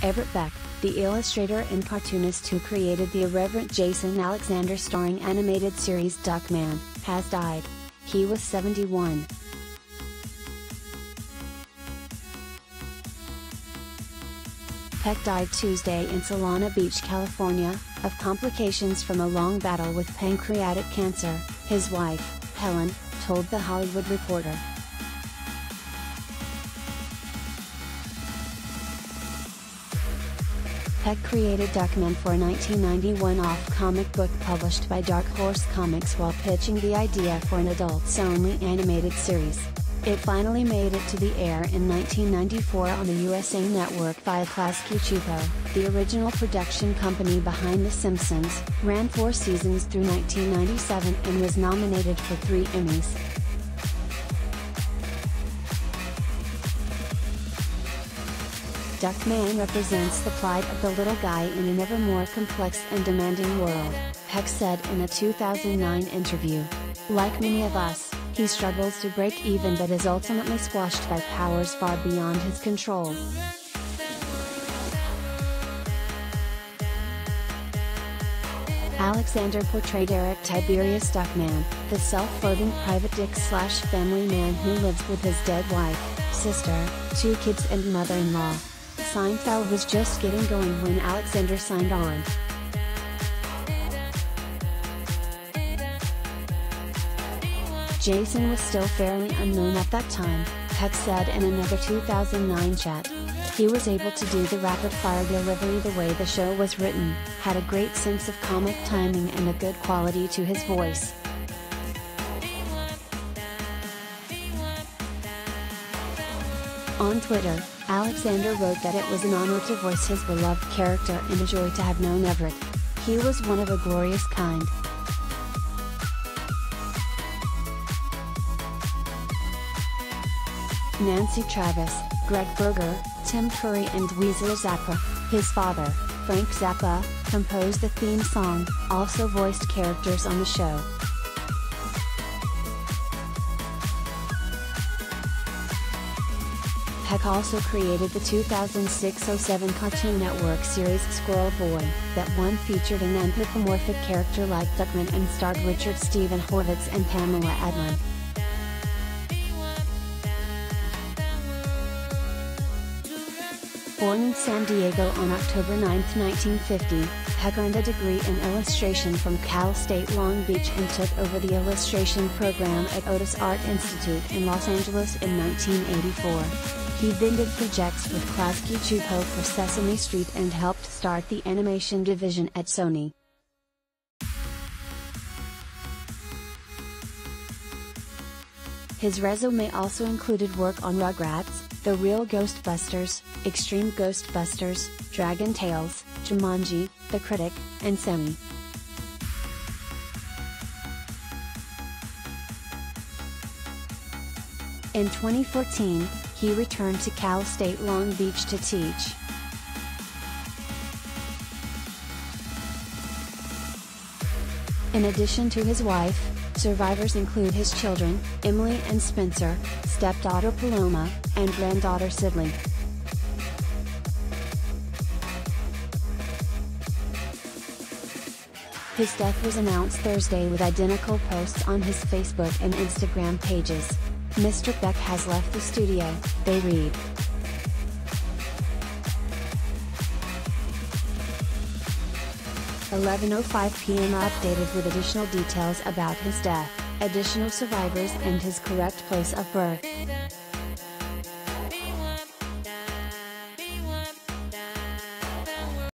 Everett Peck, the illustrator and cartoonist who created the irreverent Jason Alexander starring animated series Duckman, has died. He was 71. Peck died Tuesday in Solana Beach, California, of complications from a long battle with pancreatic cancer, his wife, Helen, told The Hollywood Reporter. Peck created Duckman for a 1991 off-comic book published by Dark Horse Comics while pitching the idea for an adults-only animated series. It finally made it to the air in 1994 on the USA Network via Klasky Csupo, the original production company behind The Simpsons, ran four seasons through 1997 and was nominated for three Emmys. Duckman represents the plight of the little guy in an ever more complex and demanding world, Peck said in a 2009 interview. Like many of us, he struggles to break even but is ultimately squashed by powers far beyond his control. Alexander portrayed Eric Tiberius Duckman, the self-loathing private dick slash family man who lives with his dead wife, sister, two kids and mother-in-law. Seinfeld was just getting going when Alexander signed on. Jason was still fairly unknown at that time, Peck said in another 2009 chat. He was able to do the rapid fire delivery the way the show was written, had a great sense of comic timing and a good quality to his voice. On Twitter, Alexander wrote that it was an honor to voice his beloved character and a joy to have known Everett. He was one of a glorious kind. Nancy Travis, Gregg Berger, Tim Curry and Dweezil Zappa, his father, Frank Zappa, composed the theme song, also voiced characters on the show. Peck also created the 2006-07 Cartoon Network series Squirrel Boy, that one featured an anthropomorphic character like Duckman and starred Richard Steven Horvitz and Pamela Adlon. Born in San Diego on October 9, 1950, Peck earned a degree in illustration from Cal State Long Beach and took over the illustration program at Otis Art Institute in Los Angeles in 1984. He then did projects with Klasky Csupo for Sesame Street and helped start the animation division at Sony. His resume also included work on Rugrats, The Real Ghostbusters, Extreme Ghostbusters, Dragon Tales, Jumanji, The Critic, and Semi. In 2014, he returned to Cal State Long Beach to teach. In addition to his wife, survivors include his children, Emily and Spencer, stepdaughter Paloma, and granddaughter Sidley. His death was announced Thursday with identical posts on his Facebook and Instagram pages. Mr. Peck has left the studio, they read. Eleven oh five p.m. updated with additional details about his death, additional survivors and his correct place of birth.